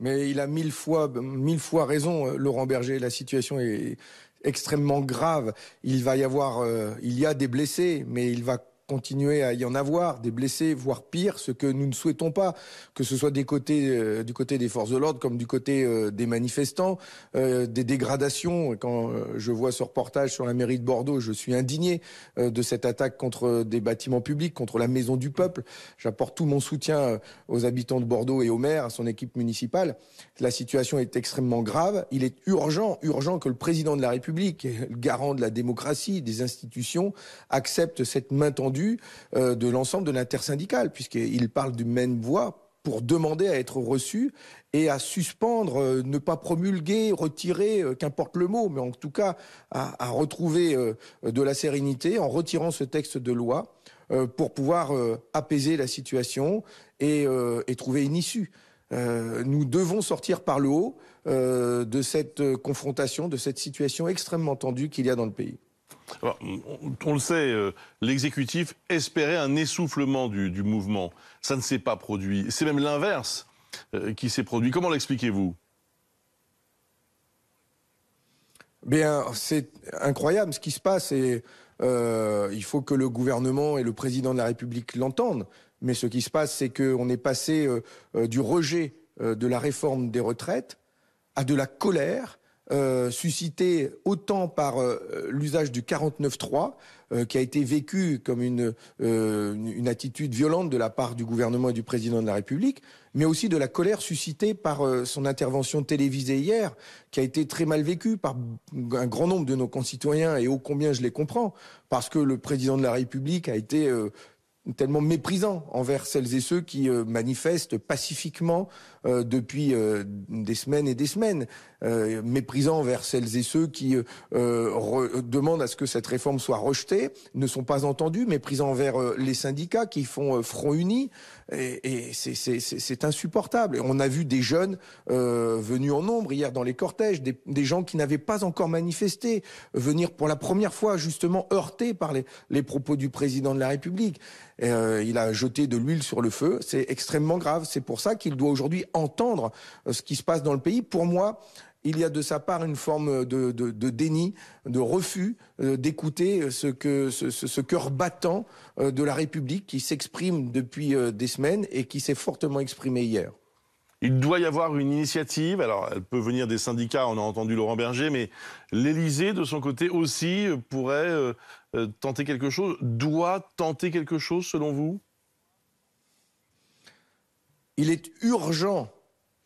Mais il a mille fois, mille fois raison, euh, Laurent Berger. La situation est extrêmement grave. Il va y avoir, euh, il y a des blessés, mais il va continuer à y en avoir, des blessés, voire pire, ce que nous ne souhaitons pas, que ce soit euh, du côté des forces de l'ordre comme du côté euh, des manifestants, euh, des dégradations. Quand je vois ce reportage sur la mairie de Bordeaux, je suis indigné de cette attaque contre des bâtiments publics, contre la maison du peuple. J'apporte tout mon soutien aux habitants de Bordeaux et au maire, à son équipe municipale. La situation est extrêmement grave. Il est urgent, urgent que le président de la République, le garant de la démocratie, des institutions, accepte cette main tendue euh, de l'ensemble de l'intersyndicale, puisqu'il parle d'une même voix pour demander à être reçu et à suspendre, euh, ne pas promulguer, retirer, euh, qu'importe le mot, mais en tout cas à, retrouver de la sérénité en retirant ce texte de loi pour pouvoir apaiser la situation et, et, trouver une issue. nous devons sortir par le haut de cette confrontation, de cette situation extrêmement tendue qu'il y a dans le pays on, le sait, euh, l'exécutif espérait un essoufflement du, mouvement. Ça ne s'est pas produit. C'est même l'inverse euh, qui s'est produit. Comment l'expliquez-vous? Bien, c'est incroyable ce qui se passe et euh, il faut que le gouvernement et le président de la République l'entendent. Mais ce qui se passe, c'est qu'on est passé du rejet de la réforme des retraites à de la colère euh, suscité autant par euh, l'usage du 49.3, euh, qui a été vécu comme une, une attitude violente de la part du gouvernement et du président de la République, mais aussi de la colère suscitée par son intervention télévisée hier, qui a été très mal vécue par un grand nombre de nos concitoyens, et ô combien je les comprends, parce que le président de la République a été tellement méprisant envers celles et ceux qui manifestent pacifiquement depuis des semaines et des semaines. Euh, méprisant envers celles et ceux qui euh, demandent à ce que cette réforme soit rejetée, ne sont pas entendus, méprisant envers euh, les syndicats qui font front uni. Et, et c'est insupportable. On a vu des jeunes venus en nombre hier dans les cortèges, des, des gens qui n'avaient pas encore manifesté, venir pour la première fois justement heurtés par les, les propos du président de la République. il a jeté de l'huile sur le feu. C'est extrêmement grave. C'est pour ça qu'il doit aujourd'hui entendre ce qui se passe dans le pays. Pour moi, il y a de sa part une forme de, déni, de refus euh, d'écouter ce, que, ce, cœur battant euh, de la République qui s'exprime depuis euh, des semaines et qui s'est fortement exprimé hier. Il doit y avoir une initiative. Alors, elle peut venir des syndicats, on a entendu Laurent Berger, mais l'Élysée, de son côté aussi, pourrait tenter quelque chose, doit tenter quelque chose, selon vous? Il est urgent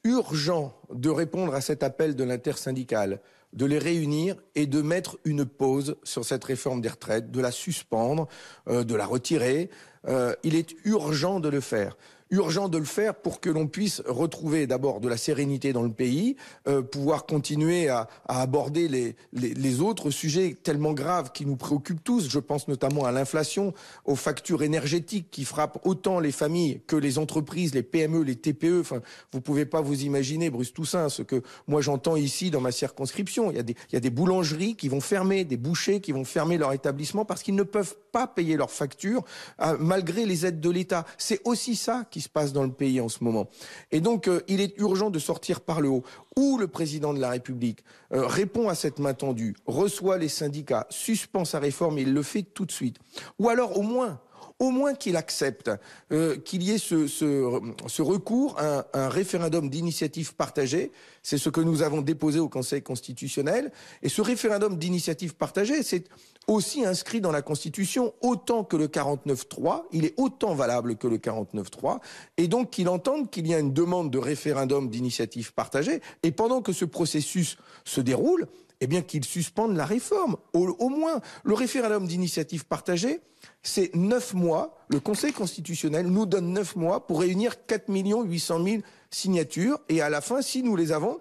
urgent de répondre à cet appel de l'intersyndicale, de les réunir et de mettre une pause sur cette réforme des retraites, de la suspendre, euh, de la retirer. Euh, il est urgent de le faire urgent de le faire pour que l'on puisse retrouver d'abord de la sérénité dans le pays, euh, pouvoir continuer à, aborder les, autres sujets tellement graves qui nous préoccupent tous. Je pense notamment à l'inflation, aux factures énergétiques qui frappent autant les familles que les entreprises, les PME, les TPE. Enfin, vous pouvez pas vous imaginer, Bruce Toussaint, ce que moi j'entends ici dans ma circonscription. Il y, a des, il y a des boulangeries qui vont fermer, des bouchers qui vont fermer leur établissement parce qu'ils ne peuvent pas payer leurs factures euh, malgré les aides de l'État. C'est aussi ça qui se passe dans le pays en ce moment. Et donc, euh, il est urgent de sortir par le haut. Ou le président de la République euh, répond à cette main tendue, reçoit les syndicats, suspend sa réforme et il le fait tout de suite. Ou alors, au moins, au moins qu'il accepte euh, qu'il y ait ce, recours à un, référendum d'initiative partagée. C'est ce que nous avons déposé au Conseil constitutionnel. Et ce référendum d'initiative partagée, c'est aussi inscrit dans la Constitution autant que le 49.3. Il est autant valable que le 49.3. Et donc qu'il entende qu'il y a une demande de référendum d'initiative partagée. Et pendant que ce processus se déroule, eh bien qu'il suspende la réforme. Au, moins, le référendum d'initiative partagée, c'est neuf mois. Le Conseil constitutionnel nous donne neuf mois pour réunir 4 800 000 signatures. Et à la fin, si nous les avons,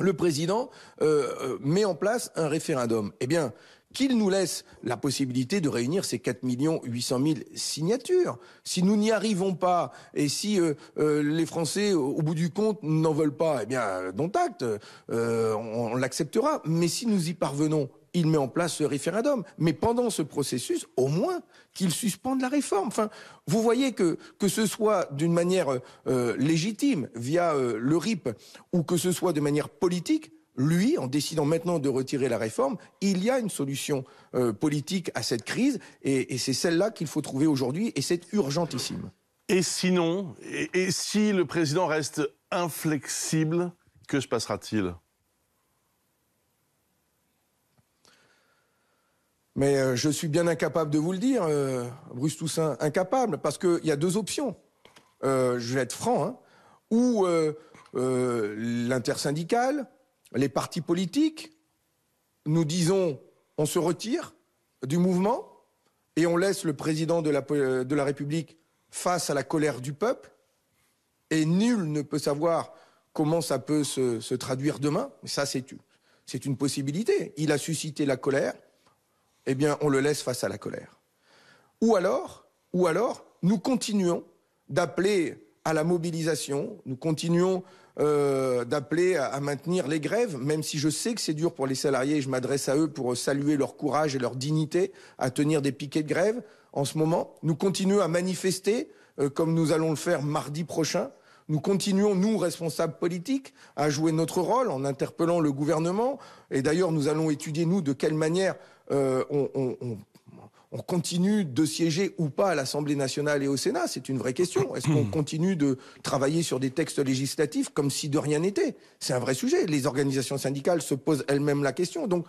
le président euh, euh, met en place un référendum. Eh bien, qu'il nous laisse la possibilité de réunir ces 4 800 000 signatures. Si nous n'y arrivons pas et si euh, les Français, au, bout du compte, n'en veulent pas, eh bien, dont acte, on, l'acceptera. Mais si nous y parvenons, il met en place ce référendum. Mais pendant ce processus, au moins, qu'il suspende la réforme. Enfin, vous voyez que que ce soit d'une manière euh, légitime, via euh, le RIP, ou que ce soit de manière politique, lui, en décidant maintenant de retirer la réforme, il y a une solution euh, politique à cette crise, et, c'est celle-là qu'il faut trouver aujourd'hui, et c'est urgentissime. Et sinon, et si le président reste inflexible, que se passera-t-il? Mais euh, je suis bien incapable de vous le dire, euh, Bruce Toussaint, incapable, parce qu'il y a deux options. Euh, je vais être franc, hein, ou l'intersyndicale, les partis politiques, nous disons on se retire du mouvement et on laisse le président de la, République face à la colère du peuple, et nul ne peut savoir comment ça peut se, se traduire demain. Ça, c'est une possibilité. Il a suscité la colère eh bien, on le laisse face à la colère. Ou alors, ou alors, nous continuons d'appeler à la mobilisation, nous continuons euh, d'appeler à, maintenir les grèves, même si je sais que c'est dur pour les salariés, je m'adresse à eux pour saluer leur courage et leur dignité à tenir des piquets de grève en ce moment. Nous continuons à manifester, euh, comme nous allons le faire mardi prochain. Nous continuons, nous, responsables politiques, à jouer notre rôle en interpellant le gouvernement. Et d'ailleurs, nous allons étudier, nous, de quelle manière euh, on, on, on, on, continue de siéger ou pas à l'Assemblée nationale et au Sénat C'est une vraie question. Est-ce qu'on continue de travailler sur des textes législatifs comme si de rien n'était? C'est un vrai sujet. Les organisations syndicales se posent elles-mêmes la question. Donc,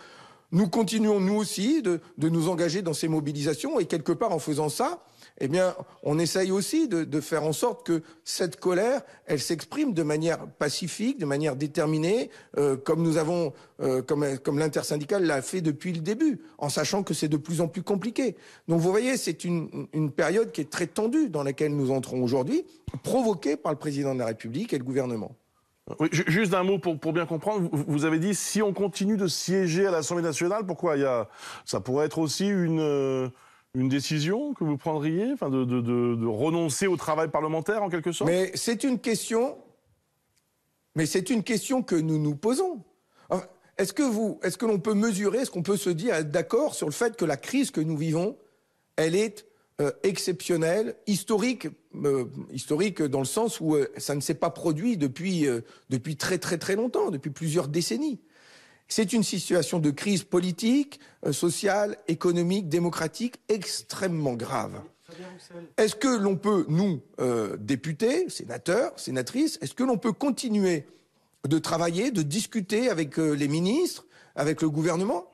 nous continuons, nous aussi, de, de, nous engager dans ces mobilisations et quelque part, en faisant ça, eh bien, on essaye aussi de, faire en sorte que cette colère, elle s'exprime de manière pacifique, de manière déterminée, euh, comme nous avons, euh, comme, l'intersyndicale l'a fait depuis le début, en sachant que c'est de plus en plus compliqué. Donc, vous voyez, c'est une, période qui est très tendue dans laquelle nous entrons aujourd'hui, provoquée par le président de la République et le gouvernement. Juste d'un mot pour, pour, bien comprendre. Vous avez dit si on continue de siéger à l'Assemblée nationale, pourquoi il y a, ça pourrait être aussi une, euh, une décision que vous prendriez, enfin de, renoncer au travail parlementaire en quelque sorte? Mais c'est une question. Mais c'est une question que nous nous posons. Est-ce que vous, est-ce que l'on peut mesurer, est-ce qu'on peut se dire d'accord sur le fait que la crise que nous vivons, elle est euh, exceptionnel, historique, euh, historique dans le sens où euh, ça ne s'est pas produit depuis, depuis très très très longtemps, depuis plusieurs décennies? C'est une situation de crise politique, euh, sociale, économique, démocratique extrêmement grave. Est-ce que l'on peut, nous, euh, députés, sénateurs, sénatrices, est-ce que l'on peut continuer de travailler, de discuter avec les ministres, avec le gouvernement,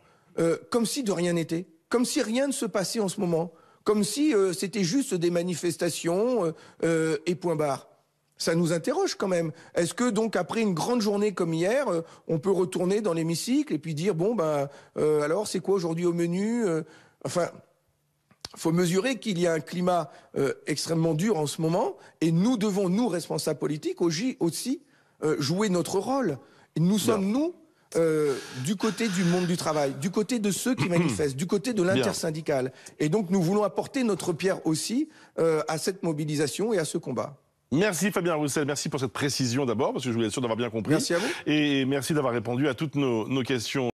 comme si de rien n'était, comme si rien ne se passait en ce moment comme si euh, c'était juste des manifestations euh, euh, et point barre? Ça nous interroge quand même. Est-ce que donc après une grande journée comme hier, euh, on peut retourner dans l'hémicycle et puis dire bon ben alors c'est quoi aujourd'hui au menu Enfin, faut mesurer qu'il y a un climat extrêmement dur en ce moment et nous devons nous responsables politiques aussi jouer notre rôle. Et nous sommes nous euh, du côté du monde du travail, du côté de ceux qui manifestent, du côté de l'intersyndicale. Et donc nous voulons apporter notre pierre aussi euh, à cette mobilisation et à ce combat. Merci Fabien Roussel, merci pour cette précision d'abord, parce que je voulais être sûr d'avoir bien compris. Merci à vous. Et merci d'avoir répondu à toutes nos, nos questions.